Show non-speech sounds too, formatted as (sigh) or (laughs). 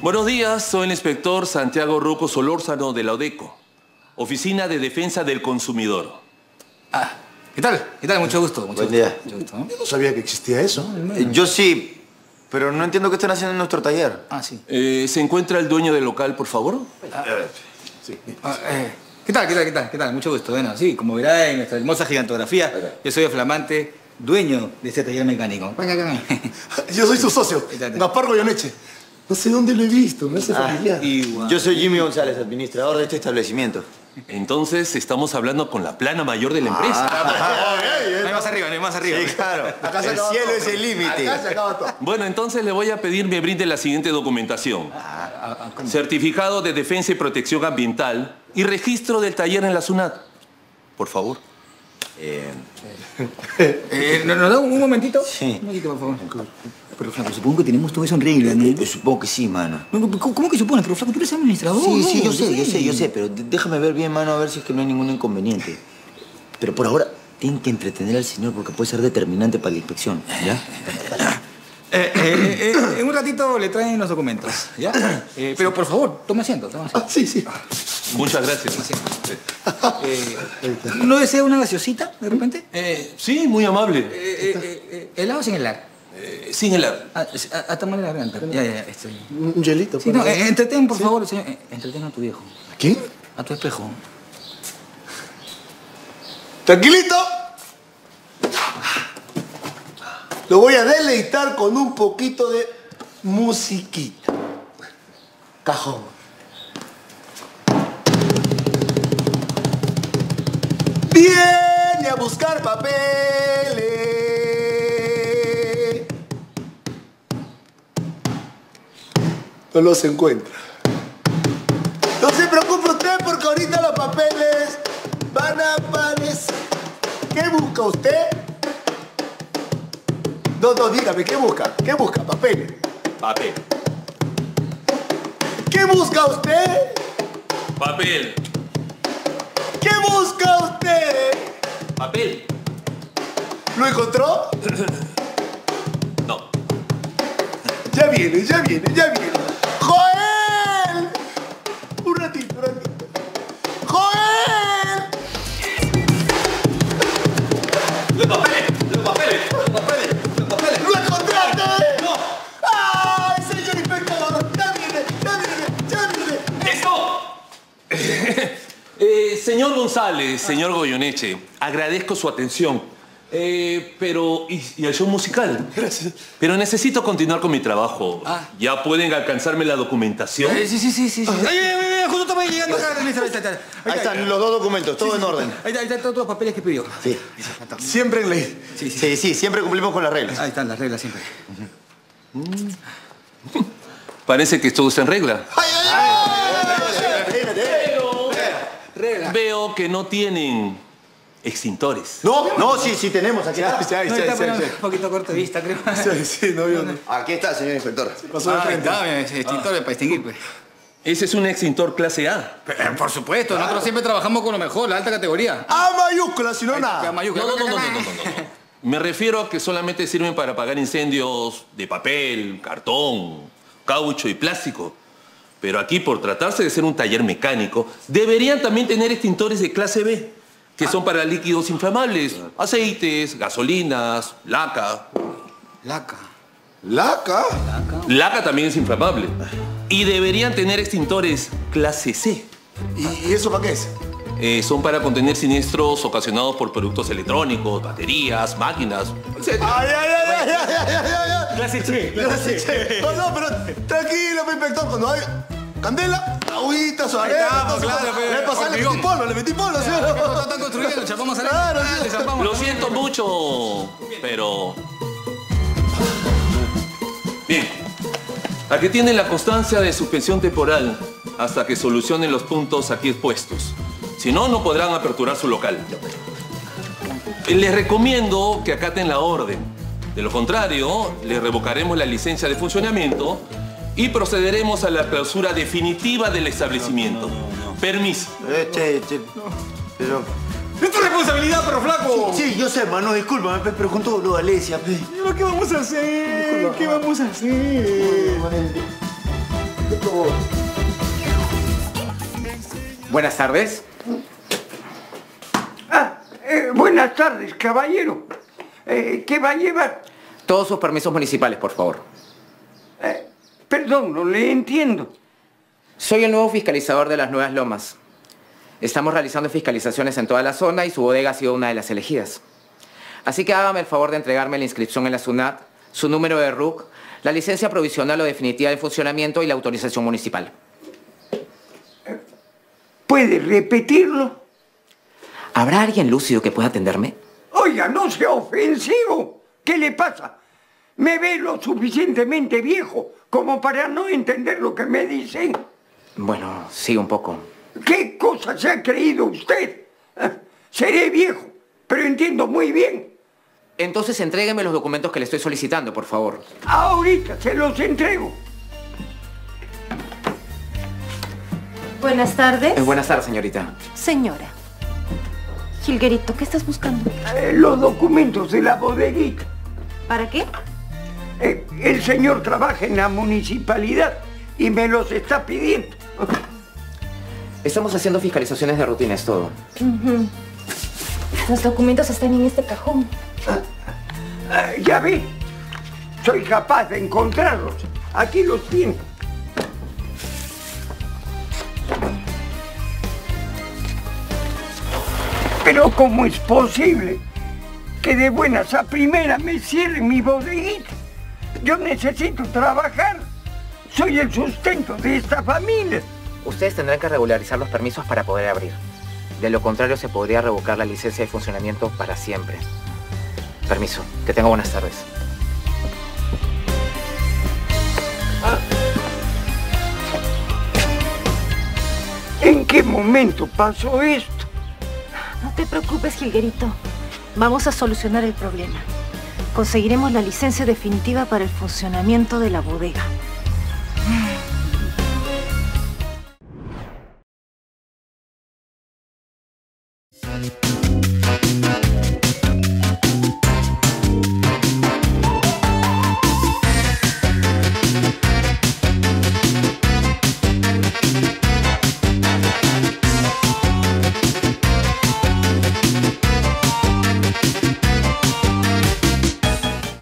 Buenos días, soy el inspector Santiago Ruco Solórzano de la ODECO, Oficina de Defensa del Consumidor. Ah, ¿qué tal? ¿Qué tal? Mucho gusto. Mucho Buen gusto. día. Mucho gusto, ¿no? Yo no sabía que existía eso. Eh, Yo sí, pero no entiendo qué están haciendo en nuestro taller. Ah, sí. Eh, ¿Se encuentra el dueño del local, por favor? Ah, eh, ¿Qué tal? ¿Qué tal? ¿Qué tal? ¿Qué tal? Mucho gusto. Bueno, sí, como verá en nuestra hermosa gigantografía, yo soy el flamante dueño de este taller mecánico. Venga, venga. Yo soy su socio. Gaspar Goyoneche. No sé dónde lo he visto, me hace familiar. Igual. Yo soy Jimmy González, administrador de este establecimiento. Entonces estamos hablando con la plana mayor de la empresa. (laughs) No hay más arriba, no hay más arriba. Sí, claro. Acá se el cielo todo. es el límite. Bueno, entonces le voy a pedir me brinde la siguiente documentación. Ah, ah. Certificado de Defensa y Protección Ambiental y registro del taller en la SUNAT. Por favor. Eh, Eh, ¿Nos nos da un momentito? Sí. Un momentito, por favor. Pero, Flaco, supongo que tenemos todo eso en regla, ¿no? eh, supongo que sí, mano. No, no, ¿Cómo, que supones? Pero, Flaco, tú eres administrador, Sí, sí, yo sé, yo sé, yo sé, pero déjame ver bien, mano, a ver si es que no hay ningún inconveniente. Pero por ahora, tienen que entretener al señor porque puede ser determinante para la inspección, ¿ya? Eh, eh, eh, eh, en un ratito le traen los documentos, ¿ya? Eh, pero, por favor, toma asiento, toma asiento. Ah, sí, sí. Muchas gracias. Eh, ¿No desea una gaseosita, de repente? Eh, sí, muy amable. Eh, eh, eh, eh, ¿Helado o sin helado? Eh, sin helar. Ah, a- Hasta mal la garganta. Ya, ya, ya. Estoy... Un hielito. Sí, no, eh, entretén, por favor, señor. Entretén a tu viejo. ¿Quién? A tu espejo. Tranquilito. Lo voy a deleitar con un poquito de musiquita. Cajón. Viene a buscar papeles. No los encuentra. No se preocupe usted porque ahorita los papeles van a aparecer. ¿Qué busca usted? No, no, dígame, ¿qué busca? ¿Qué busca? Papeles. Papel. ¿Qué busca usted? Papel. ¿Qué busca usted? Papel. ¿Lo encontró? (coughs) No. Ya viene, ya viene, ya viene. González, señor Goyoneche, agradezco su atención. Eh, pero, ¿y, y el show musical? Gracias. Pero necesito continuar con mi trabajo. Ah. ¿Ya pueden alcanzarme la documentación? Eh, sí, sí, sí, sí. sí. Ay, ay, ay, justo estaba llegando acá. Ahí está, ahí está, ahí está. Ahí están los dos documentos, todo en orden. Ahí está, están todos los papeles que pidió. Sí. Siempre en ley. Sí, sí. Sí, sí, siempre cumplimos con las reglas. Ahí están las reglas siempre. (laughs) Parece que todo está en regla. ¡Ay, ay, ay! Que no tienen extintores. No, No, sí, sí tenemos aquí. Ya, está. ya, No, está ya, un poquito corto de vista, creo. Sí, sí, no vio. no. Aquí está, señor inspector. Pasó de Ah, para extinguir, pues. Ese es un extintor clase A. Pero, por supuesto, nosotros siempre trabajamos con lo mejor, la alta categoría. A mayúscula, si no nada. mayúscula. No, no, no, no, no, no, no, no. (laughs) Me refiero a que solamente sirven para apagar incendios de papel, cartón, caucho y plástico. Pero aquí, por tratarse de ser un taller mecánico, deberían también tener extintores de clase B, que son para líquidos inflamables, aceites, gasolinas, laca. Laca. ¿Laca? Laca también es inflamable. Y deberían tener extintores clase C. ¿Y, y eso para qué es? Eh, son para contener siniestros ocasionados por productos electrónicos, baterías, máquinas, etc. ¡Ay, ay, ay, ay, ay, ay, ay, ay! Clase Che. Gracias, che. No, no, pero tranquilo, mi inspector. Cuando hay candela, agüita, su arena, claro, Le pasé, le metí polvo, le metí polvo, ¿sí no? Están construyendo, (laughs) chapamos a la... Claro, sí. chapamos. Lo siento mucho, pero... Bien. Aquí tienen la constancia de suspensión temporal hasta que solucionen los puntos aquí expuestos. Si no, no podrán aperturar su local. Les recomiendo que acaten la orden. De lo contrario, les revocaremos la licencia de funcionamiento y procederemos a la clausura definitiva del establecimiento. Permiso. Eh, che, che. Pero. ¡Es tu responsabilidad, pero flaco! Sí, yo sé, mano, discúlpame, pe, pero con todo lo de Alesia, pe. ¿Pero qué vamos a hacer? ¿Qué vamos a hacer? Buenas tardes. Ah, eh, buenas tardes, caballero. Eh, ¿Qué va a llevar? Todos sus permisos municipales, por favor. Eh, perdón, no le entiendo. Soy el nuevo fiscalizador de las Nuevas Lomas. Estamos realizando fiscalizaciones en toda la zona y su bodega ha sido una de las elegidas. Así que hágame el favor de entregarme la inscripción en la SUNAT, su número de RUC, la licencia provisional o definitiva de funcionamiento y la autorización municipal. ¿Puede repetirlo? ¿Habrá alguien lúcido que pueda atenderme? Oiga, no sea ofensivo. ¿Qué le pasa? Me ve lo suficientemente viejo como para no entender lo que me dicen. Bueno, sí, un poco. ¿Qué cosa se ha creído usted? Ah, Seré viejo, pero entiendo muy bien. Entonces entrégueme los documentos que le estoy solicitando, por favor. Ahorita se los entrego. Buenas tardes. Eh, buenas tardes, señorita. Señora. Gilguerito, ¿qué estás buscando? Eh, los documentos de la bodeguita. ¿Para qué? Eh, el señor trabaja en la municipalidad y me los está pidiendo. Estamos haciendo fiscalizaciones de rutina, es todo. Los documentos están en este cajón. Ah, ya ve, soy capaz de encontrarlos. Aquí los tiene. Pero ¿cómo es posible que de buenas a primera me cierren mi bodeguita? Yo necesito trabajar. Soy el sustento de esta familia. Ustedes tendrán que regularizar los permisos para poder abrir. De lo contrario, se podría revocar la licencia de funcionamiento para siempre. Permiso. Que tenga buenas tardes. ¿En qué momento pasó esto? Te preocupes, Gilguerito. Vamos a solucionar el problema. Conseguiremos la licencia definitiva para el funcionamiento de la bodega.